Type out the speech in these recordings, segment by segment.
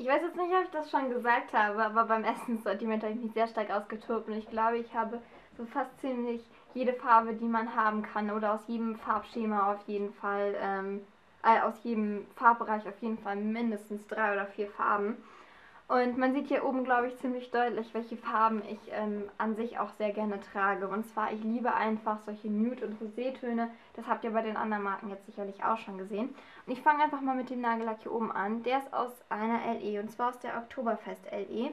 Ich weiß jetzt nicht, ob ich das schon gesagt habe, aber beim Essenssortiment habe ich mich sehr stark ausgetobt und ich glaube, ich habe so fast ziemlich jede Farbe, die man haben kann oder aus jedem Farbschema auf jeden Fall, ähm, äh, aus jedem Farbbereich auf jeden Fall mindestens drei oder vier Farben. Und man sieht hier oben, glaube ich, ziemlich deutlich, welche Farben ich ähm, an sich auch sehr gerne trage. Und zwar, ich liebe einfach solche Nude- und Rosé-Töne. Das habt ihr bei den anderen Marken jetzt sicherlich auch schon gesehen. Und ich fange einfach mal mit dem Nagellack hier oben an. Der ist aus einer LE und zwar aus der Oktoberfest LE.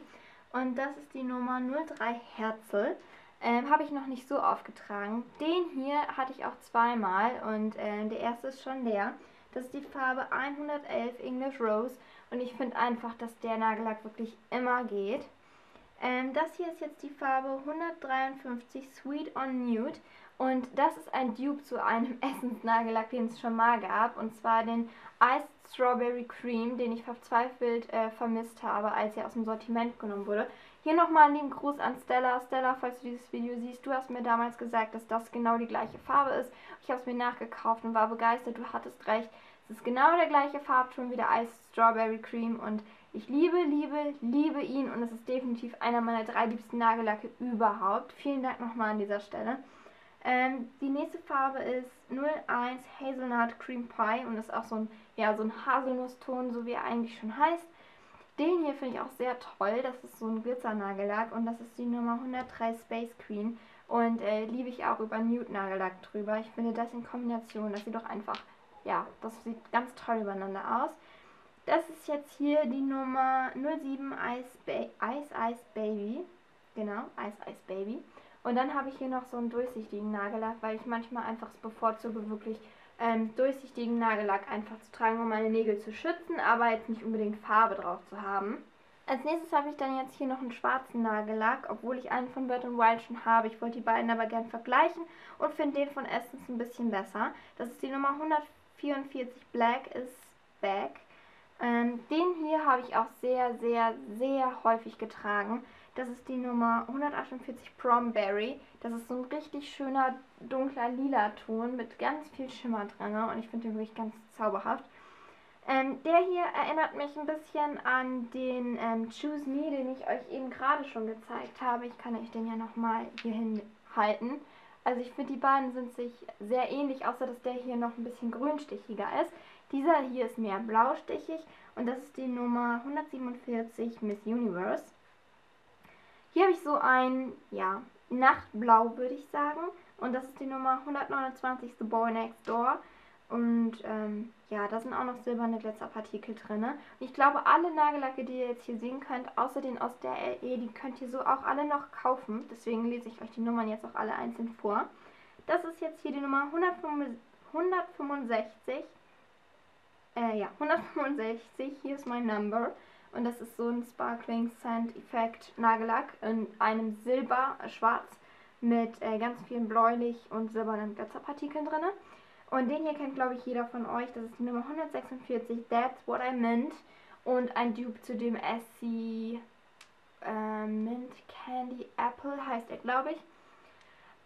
Und das ist die Nummer 03 Herzl. Ähm, Habe ich noch nicht so aufgetragen. Den hier hatte ich auch zweimal und äh, der erste ist schon leer. Das ist die Farbe 111 English Rose und ich finde einfach, dass der Nagellack wirklich immer geht. Ähm, das hier ist jetzt die Farbe 153 Sweet on Nude. Und das ist ein Dupe zu einem Essensnagellack, den es schon mal gab. Und zwar den Iced Strawberry Cream, den ich verzweifelt äh, vermisst habe, als er aus dem Sortiment genommen wurde. Hier nochmal einen lieben Gruß an Stella. Stella, falls du dieses Video siehst, du hast mir damals gesagt, dass das genau die gleiche Farbe ist. Ich habe es mir nachgekauft und war begeistert. Du hattest recht. Es ist genau der gleiche Farbton wie der Ice Strawberry Cream und ich liebe, liebe, liebe ihn und es ist definitiv einer meiner drei liebsten Nagellacke überhaupt. Vielen Dank nochmal an dieser Stelle. Ähm, die nächste Farbe ist 01 Hazelnut Cream Pie und ist auch so ein, ja, so ein Haselnusston, so wie er eigentlich schon heißt. Den hier finde ich auch sehr toll. Das ist so ein Glitzernagellack und das ist die Nummer 103 Space Queen. Und äh, liebe ich auch über Nude Nagellack drüber. Ich finde das in Kombination, das sieht doch einfach ja, das sieht ganz toll übereinander aus. Das ist jetzt hier die Nummer 07 Ice, ba Ice Ice Baby. Genau, Ice Ice Baby. Und dann habe ich hier noch so einen durchsichtigen Nagellack, weil ich manchmal einfach bevorzuge, wirklich ähm, durchsichtigen Nagellack einfach zu tragen, um meine Nägel zu schützen, aber jetzt nicht unbedingt Farbe drauf zu haben. Als nächstes habe ich dann jetzt hier noch einen schwarzen Nagellack, obwohl ich einen von Bird Wild schon habe. Ich wollte die beiden aber gern vergleichen und finde den von Essence ein bisschen besser. Das ist die Nummer 100 44 Black is back. Ähm, den hier habe ich auch sehr, sehr, sehr häufig getragen. Das ist die Nummer 148 Promberry. Das ist so ein richtig schöner dunkler lila Ton mit ganz viel Schimmer drin und ich finde den wirklich ganz zauberhaft. Ähm, der hier erinnert mich ein bisschen an den ähm, Choose Me, den ich euch eben gerade schon gezeigt habe. Ich kann euch den ja nochmal hier hinhalten. Also ich finde, die beiden sind sich sehr ähnlich, außer dass der hier noch ein bisschen grünstichiger ist. Dieser hier ist mehr blaustichig und das ist die Nummer 147 Miss Universe. Hier habe ich so ein, ja, Nachtblau würde ich sagen. Und das ist die Nummer 129 The Boy Next Door. Und ähm, ja, da sind auch noch silberne Glitzerpartikel drin. Ich glaube, alle Nagellacke, die ihr jetzt hier sehen könnt, außer den aus der LE, die könnt ihr so auch alle noch kaufen. Deswegen lese ich euch die Nummern jetzt auch alle einzeln vor. Das ist jetzt hier die Nummer 165. Äh, ja, 165. Hier ist mein Number. Und das ist so ein Sparkling Sand Effect Nagellack in einem Silber-Schwarz mit äh, ganz vielen bläulich und silbernen Glitzerpartikeln drin. Und den hier kennt, glaube ich, jeder von euch. Das ist die Nummer 146, That's What I Meant. Und ein Dupe zu dem Essie äh, Mint Candy Apple heißt er, glaube ich.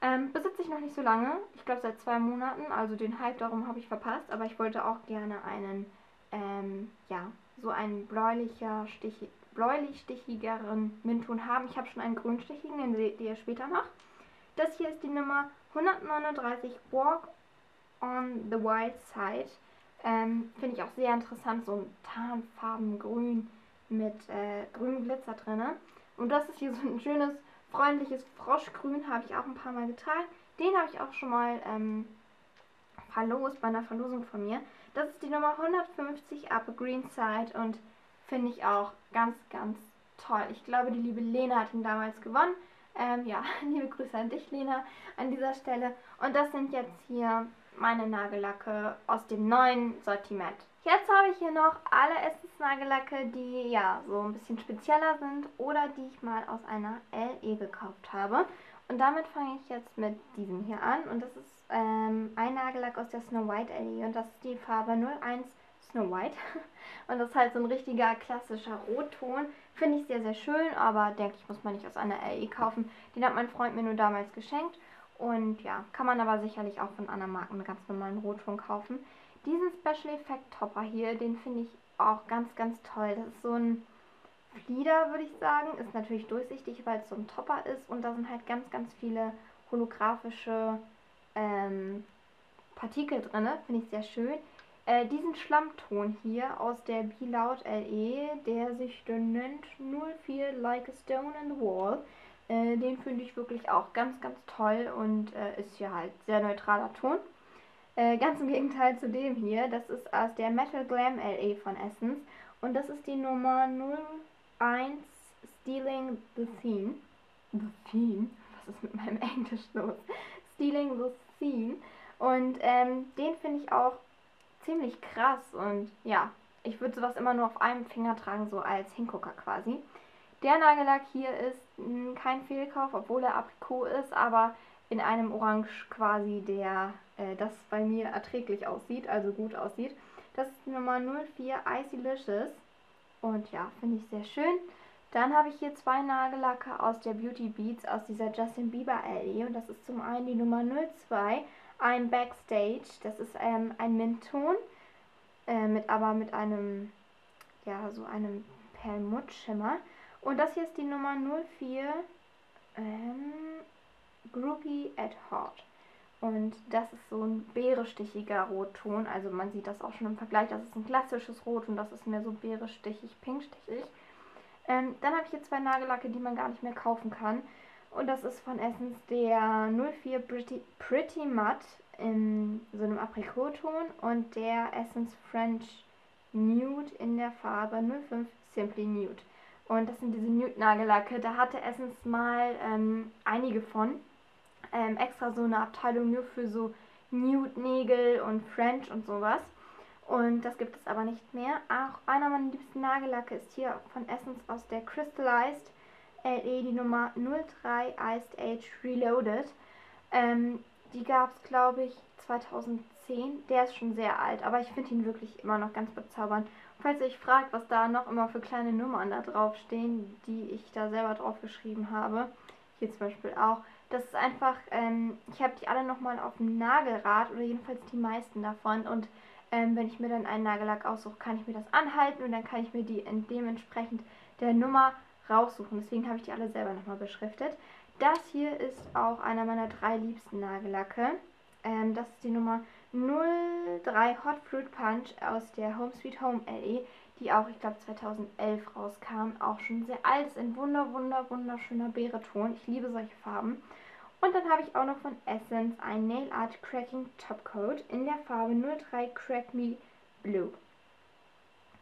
Ähm, besitze ich noch nicht so lange. Ich glaube seit zwei Monaten. Also den Hype darum habe ich verpasst. Aber ich wollte auch gerne einen, ähm, ja, so einen bläulicher, stich, bläulich-stichigeren Mintton haben. Ich habe schon einen grünstichigen, den seht ihr später noch. Das hier ist die Nummer 139 Walk on the Wild Side. Ähm, Finde ich auch sehr interessant, so ein Tarnfarbengrün mit äh, grünem Glitzer drin. Und das ist hier so ein schönes, freundliches Froschgrün, habe ich auch ein paar Mal getragen. Den habe ich auch schon mal ähm, verlost bei einer Verlosung von mir. Das ist die Nummer 150 Upper Green Side und finde ich auch ganz, ganz toll. Ich glaube, die liebe Lena hat ihn damals gewonnen. Ähm, ja, liebe Grüße an dich, Lena, an dieser Stelle. Und das sind jetzt hier meine Nagellacke aus dem neuen Sortiment. Jetzt habe ich hier noch alle Essensnagellacke, die ja so ein bisschen spezieller sind oder die ich mal aus einer LE gekauft habe. Und damit fange ich jetzt mit diesem hier an. Und das ist ähm, ein Nagellack aus der Snow White LE und das ist die Farbe 01 Snow White. Und das ist halt so ein richtiger klassischer Rotton. Finde ich sehr, sehr schön, aber denke ich, muss man nicht aus einer LE kaufen. Den hat mein Freund mir nur damals geschenkt. Und ja, kann man aber sicherlich auch von anderen Marken einen ganz normalen Rotton kaufen. Diesen Special Effect Topper hier, den finde ich auch ganz, ganz toll. Das ist so ein Flieder, würde ich sagen. Ist natürlich durchsichtig, weil es so ein Topper ist. Und da sind halt ganz, ganz viele holographische ähm, Partikel drin. Finde ich sehr schön. Äh, diesen Schlammton hier aus der Be Loud LE, der sich dann nennt 04 Like a Stone in the Wall. Äh, den finde ich wirklich auch ganz, ganz toll und äh, ist hier halt sehr neutraler Ton. Äh, ganz im Gegenteil zu dem hier, das ist aus der Metal Glam LE von Essence und das ist die Nummer 01 Stealing the Scene. The Scene? Was ist mit meinem Englisch los? Stealing the Scene. Und ähm, den finde ich auch ziemlich krass und ja, ich würde sowas immer nur auf einem Finger tragen, so als Hingucker quasi. Der Nagellack hier ist mh, hm, kein Fehlkauf, obwohl er Aprikot ist, aber in einem Orange quasi, der äh, das bei mir erträglich aussieht, also gut aussieht. Das ist Nummer 04 Icy Licious und ja, finde ich sehr schön. Dann habe ich hier zwei Nagellacke aus der Beauty Beats aus dieser Justin Bieber LE und das ist zum einen die Nummer 02 ein Backstage. Das ist ähm, ein Mintton, äh, mit, aber mit einem, ja, so einem Perlmuttschimmer. Und das hier ist die Nummer 04 ähm, Groupie at Heart. Und das ist so ein beerestichiger Rotton. Also man sieht das auch schon im Vergleich. Das ist ein klassisches Rot und das ist mehr so beerestichig, pinkstichig. Ähm, dann habe ich hier zwei Nagellacke, die man gar nicht mehr kaufen kann. Und das ist von Essence der 04 Pretty, Pretty Matte in so einem Aprikotton und der Essence French Nude in der Farbe 05 Simply Nude. Und das sind diese Nude-Nagellacke. Da hatte Essence mal ähm, einige von. Ähm, extra so eine Abteilung nur für so Nude-Nägel und French und sowas. Und das gibt es aber nicht mehr. Auch einer meiner liebsten Nagellacke ist hier von Essence aus der Crystallized LE die Nummer 03 Iced Age Reloaded. Ähm, die gab es, glaube ich, 2010. Der ist schon sehr alt, aber ich finde ihn wirklich immer noch ganz bezaubernd. Falls ihr euch fragt, was da noch immer für kleine Nummern da drauf stehen, die ich da selber drauf geschrieben habe, hier zum Beispiel auch, das ist einfach, ähm, ich habe die alle nochmal auf dem Nagelrad oder jedenfalls die meisten davon und ähm, wenn ich mir dann einen Nagellack aussuche, kann ich mir das anhalten und dann kann ich mir die dementsprechend der Nummer raussuchen. Deswegen habe ich die alle selber nochmal beschriftet. Das hier ist auch einer meiner drei liebsten Nagellacke. Ähm, das ist die Nummer 03 Hot Fruit Punch aus der Home Sweet Home LE, die auch, ich glaube, 2011 rauskam. Auch schon sehr alt, ist ein wunder, wunder, wunderschöner Beereton. Ich liebe solche Farben. Und dann habe ich auch noch von Essence ein Nail Art Cracking Top Coat in der Farbe 03 Crack Me Blue.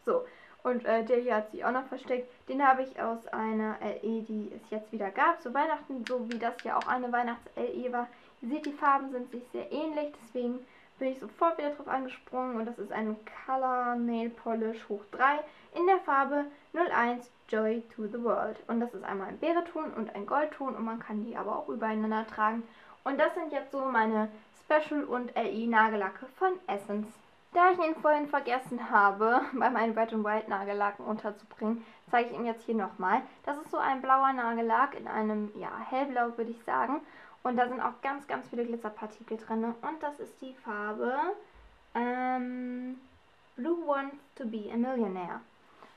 So, und äh, der hier hat sich auch noch versteckt. Den habe ich aus einer LE, die es jetzt wieder gab, zu Weihnachten, so wie das hier auch eine Weihnachts-LE war. Ihr seht, die Farben sind sich sehr ähnlich, deswegen bin ich sofort wieder drauf angesprungen. Und das ist ein Color Nail Polish hoch 3 in der Farbe 01 Joy to the World. Und das ist einmal ein Beereton und ein Goldton und man kann die aber auch übereinander tragen. Und das sind jetzt so meine Special und LE Nagellacke von Essence. Da ich ihn vorhin vergessen habe, bei meinen Red and White Nagellacken unterzubringen, zeige ich ihn jetzt hier nochmal. Das ist so ein blauer Nagellack in einem, ja, hellblau würde ich sagen. Und da sind auch ganz, ganz viele Glitzerpartikel drin. Und das ist die Farbe ähm, Blue Wants to be a Millionaire.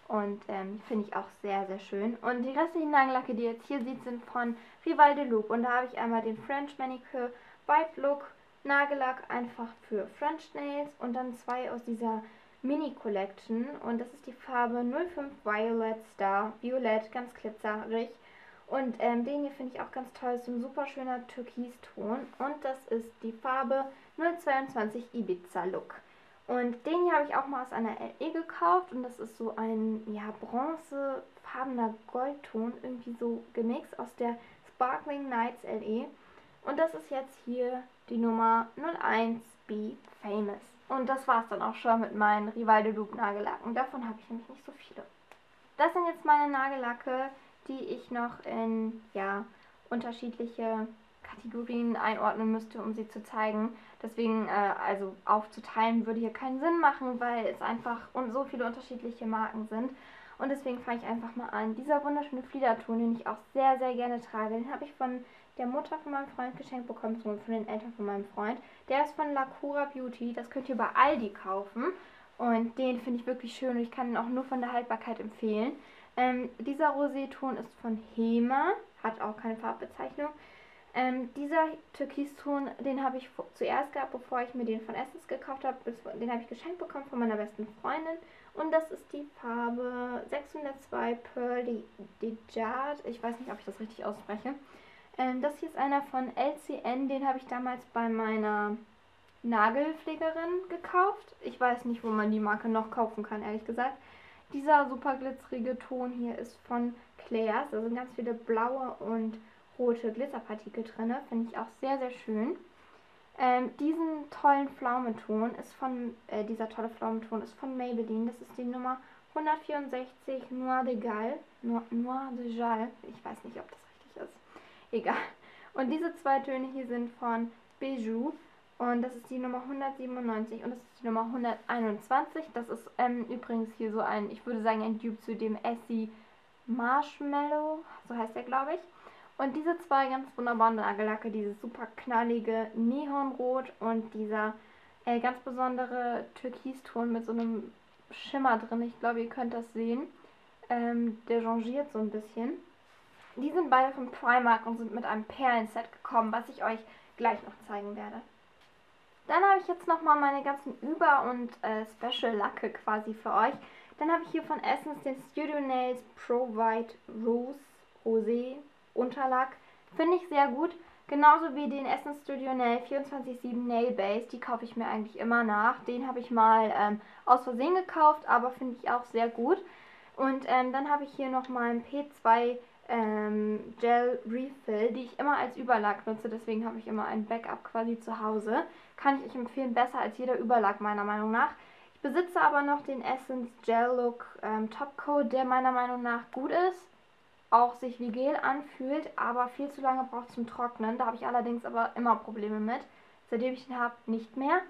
Und ähm, finde ich auch sehr, sehr schön. Und die restlichen Nagellacke, die ihr jetzt hier seht, sind von Rival de Loop. Und da habe ich einmal den French Manicure White Look Nagellack einfach für French Nails und dann zwei aus dieser Mini Collection und das ist die Farbe 05 Violet Star, Violett, ganz glitzerig. Und ähm, den hier finde ich auch ganz toll, ist ein super schöner Türkiston und das ist die Farbe 022 Ibiza Look. Und den hier habe ich auch mal aus einer LE gekauft und das ist so ein ja, bronzefarbener Goldton, irgendwie so gemixt aus der Sparkling Nights LE. Und das ist jetzt hier die Nummer 01 Be Famous. Und das war es dann auch schon mit meinen Rivaldo Loop Nagellacken. Davon habe ich nämlich nicht so viele. Das sind jetzt meine Nagellacke, die ich noch in ja, unterschiedliche Kategorien einordnen müsste, um sie zu zeigen. Deswegen, äh, also aufzuteilen würde hier keinen Sinn machen, weil es einfach so viele unterschiedliche Marken sind. Und deswegen fange ich einfach mal an. Dieser wunderschöne Fliederton, den ich auch sehr, sehr gerne trage, den habe ich von der Mutter von meinem Freund geschenkt bekommen, von den Eltern von meinem Freund. Der ist von Lacura Beauty. Das könnt ihr bei Aldi kaufen. Und den finde ich wirklich schön und ich kann ihn auch nur von der Haltbarkeit empfehlen. Ähm, dieser Roséton ist von Hema, hat auch keine Farbbezeichnung. Ähm, dieser Türkiston, den habe ich zuerst gehabt, bevor ich mir den von Essence gekauft habe. Den habe ich geschenkt bekommen von meiner besten Freundin. Und das ist die Farbe 602 Pearl de Jade. Ich weiß nicht, ob ich das richtig ausspreche. Ähm, das hier ist einer von LCN. Den habe ich damals bei meiner Nagelpflegerin gekauft. Ich weiß nicht, wo man die Marke noch kaufen kann, ehrlich gesagt. Dieser super glitzerige Ton hier ist von Claire's. Da sind ganz viele blaue und rote Glitzerpartikel drin. Finde ich auch sehr, sehr schön. Ähm, diesen tollen Pflaumenton ist von, äh, dieser tolle Pflaumenton ist von Maybelline. Das ist die Nummer 164 Noir de Gal. Noir, Noir de Gal. Ich weiß nicht, ob das richtig ist. Egal. Und diese zwei Töne hier sind von Bijou. Und das ist die Nummer 197 und das ist die Nummer 121. Das ist ähm, übrigens hier so ein, ich würde sagen, ein Dupe zu dem Essie Marshmallow. So heißt der, glaube ich. Und diese zwei ganz wunderbaren Nagellacke, dieses super knallige Neonrot und dieser äh, ganz besondere Türkiston mit so einem Schimmer drin. Ich glaube, ihr könnt das sehen. Ähm, der changiert so ein bisschen. Die sind beide von Primark und sind mit einem Perlenset gekommen, was ich euch gleich noch zeigen werde. Dann habe ich jetzt nochmal meine ganzen Über- und äh, Special-Lacke quasi für euch. Dann habe ich hier von Essence den Studio Nails Pro White Rose Rosé Unterlack. Finde ich sehr gut. Genauso wie den Essence Studio Nail 24-7 Nail Base. Die kaufe ich mir eigentlich immer nach. Den habe ich mal ähm, aus Versehen gekauft, aber finde ich auch sehr gut. Und ähm, dann habe ich hier noch mal einen P2 ähm, Gel Refill, die ich immer als Überlack nutze. Deswegen habe ich immer ein Backup quasi zu Hause. Kann ich euch empfehlen, besser als jeder Überlack meiner Meinung nach. Ich besitze aber noch den Essence Gel Look ähm, Top Coat, der meiner Meinung nach gut ist auch sich wie Gel anfühlt, aber viel zu lange braucht zum Trocknen. Da habe ich allerdings aber immer Probleme mit. Seitdem ich den habe, nicht mehr.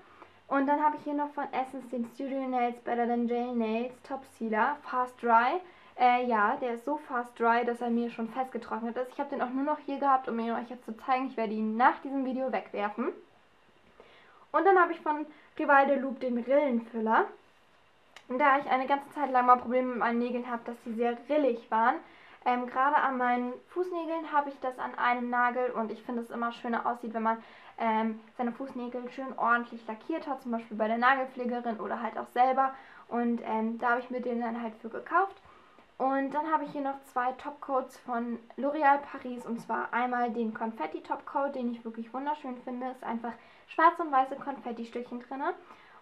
Und dann habe ich hier noch von Essence den Studio Nails Better Than Gel Nails Top Sealer Fast Dry. Äh, ja, der ist so fast dry, dass er mir schon festgetrocknet ist. Ich habe den auch nur noch hier gehabt, um ihn euch jetzt zu zeigen. Ich werde ihn nach diesem Video wegwerfen. Und dann habe ich von Rivalde Loop den Rillenfüller. Und da ich eine ganze Zeit lang mal Probleme mit meinen Nägeln habe, dass sie sehr rillig waren, ähm, Gerade an meinen Fußnägeln habe ich das an einem Nagel und ich finde es immer schöner aussieht, wenn man ähm, seine Fußnägel schön ordentlich lackiert hat, zum Beispiel bei der Nagelpflegerin oder halt auch selber. Und ähm, da habe ich mir den dann halt für gekauft. Und dann habe ich hier noch zwei Topcoats von L'Oreal Paris und zwar einmal den Konfetti Topcoat, den ich wirklich wunderschön finde. Ist einfach schwarz und weiße Konfetti-Stückchen drin.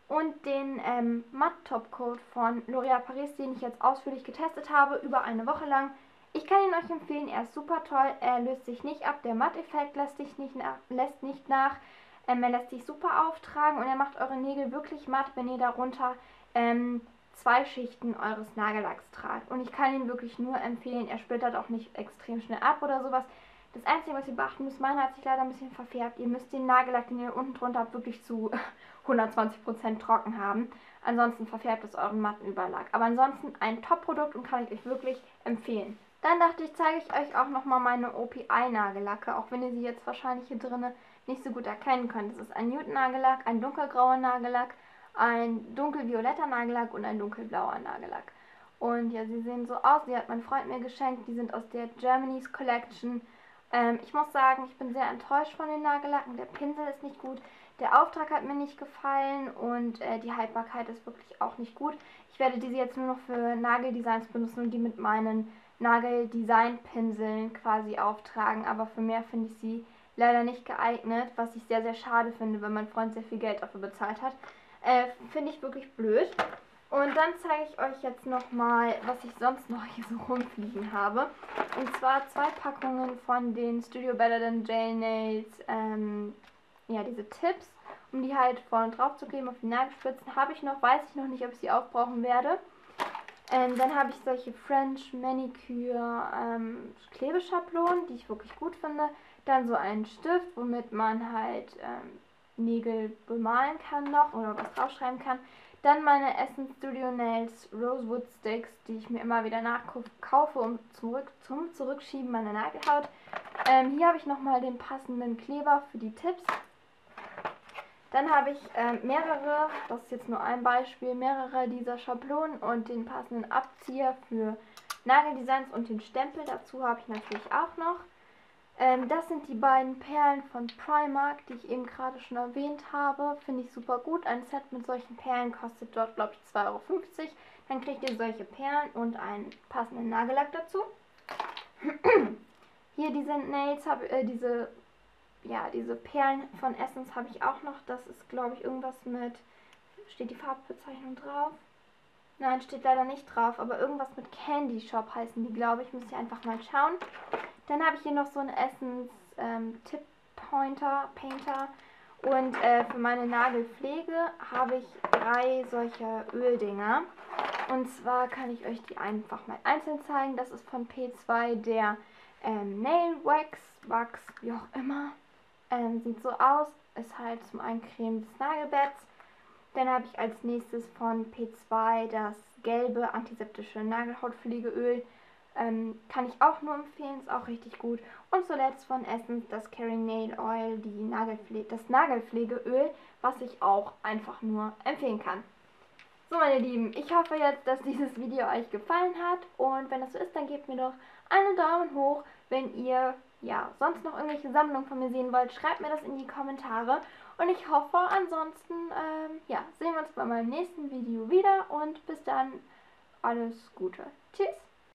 Und den ähm, Matt Topcoat von L'Oreal Paris, den ich jetzt ausführlich getestet habe, über eine Woche lang. Ich kann ihn euch empfehlen, er ist super toll, er löst sich nicht ab, der Matteffekt lässt, nicht nach, lässt nicht nach, ähm, er lässt sich super auftragen und er macht eure Nägel wirklich matt, wenn ihr darunter ähm, zwei Schichten eures Nagellacks tragt. Und ich kann ihn wirklich nur empfehlen, er splittert auch nicht extrem schnell ab oder sowas. Das Einzige, was ihr beachten müsst, meiner hat sich leider ein bisschen verfärbt. Ihr müsst den Nagellack, den ihr unten drunter habt, wirklich zu 120% trocken haben. Ansonsten verfärbt es euren matten Überlag. Aber ansonsten ein Top-Produkt und kann ich euch wirklich empfehlen. Dann dachte ich, zeige ich euch auch nochmal meine OPI-Nagellacke, auch wenn ihr sie jetzt wahrscheinlich hier drinnen nicht so gut erkennen könnt. Es ist ein Nude-Nagellack, ein dunkelgrauer Nagellack, ein dunkelvioletter Nagellack und ein dunkelblauer Nagellack. Und ja, sie sehen so aus. Die hat mein Freund mir geschenkt. Die sind aus der Germany's Collection. Ähm, ich muss sagen, ich bin sehr enttäuscht von den Nagellacken. Der Pinsel ist nicht gut. Der Auftrag hat mir nicht gefallen und äh, die Haltbarkeit ist wirklich auch nicht gut. Ich werde diese jetzt nur noch für Nageldesigns benutzen und die mit meinen Nageldesignpinseln quasi auftragen, aber für mehr finde ich sie leider nicht geeignet, was ich sehr, sehr schade finde, wenn mein Freund sehr viel Geld dafür bezahlt hat. Äh, finde ich wirklich blöd. Und dann zeige ich euch jetzt nochmal, was ich sonst noch hier so rumfliegen habe. Und zwar zwei Packungen von den Studio Better Than Gel Nails, ähm, ja, diese Tipps, um die halt vorne drauf zu kleben auf die Nagelspitzen. Habe ich noch, weiß ich noch nicht, ob ich sie aufbrauchen werde. Ähm, dann habe ich solche French Manicure ähm, Klebeschablonen, die ich wirklich gut finde. Dann so einen Stift, womit man halt ähm, Nägel bemalen kann noch oder was draufschreiben kann. Dann meine Essence Studio Nails Rosewood Sticks, die ich mir immer wieder nachkaufe, um zurück, zum Zurückschieben meiner Nagelhaut. Ähm, hier habe ich nochmal den passenden Kleber für die Tipps. Dann habe ich äh, mehrere, das ist jetzt nur ein Beispiel, mehrere dieser Schablonen und den passenden Abzieher für Nageldesigns und den Stempel. Dazu habe ich natürlich auch noch. Ähm, das sind die beiden Perlen von Primark, die ich eben gerade schon erwähnt habe. Finde ich super gut. Ein Set mit solchen Perlen kostet dort, glaube ich, 2,50 Euro. Dann kriegt ihr solche Perlen und einen passenden Nagellack dazu. Hier diese Nails, habe äh, diese ja, diese Perlen von Essence habe ich auch noch. Das ist, glaube ich, irgendwas mit. Steht die Farbbezeichnung drauf? Nein, steht leider nicht drauf, aber irgendwas mit Candy Shop heißen die, glaube ich. Müsst ihr einfach mal schauen. Dann habe ich hier noch so einen Essence ähm, Painter. Und äh, für meine Nagelpflege habe ich drei solcher Öldinger. Und zwar kann ich euch die einfach mal einzeln zeigen. Das ist von P2 der ähm, Nail Wax, Wax, wie auch immer. Ähm, sieht so aus, ist halt zum Eincremen des Nagelbetts. Dann habe ich als nächstes von P2 das gelbe antiseptische Nagelhautpflegeöl. Ähm, kann ich auch nur empfehlen, ist auch richtig gut. Und zuletzt von Essence das Caring Nail Oil, die Nagelpfle das Nagelpflegeöl, was ich auch einfach nur empfehlen kann. So meine Lieben, ich hoffe jetzt, dass dieses Video euch gefallen hat und wenn das so ist, dann gebt mir doch einen Daumen hoch, wenn ihr ja, sonst noch irgendwelche Sammlungen von mir sehen wollt, schreibt mir das in die Kommentare. Und ich hoffe, ansonsten, ähm, ja, sehen wir uns bei meinem nächsten Video wieder und bis dann alles Gute. Tschüss!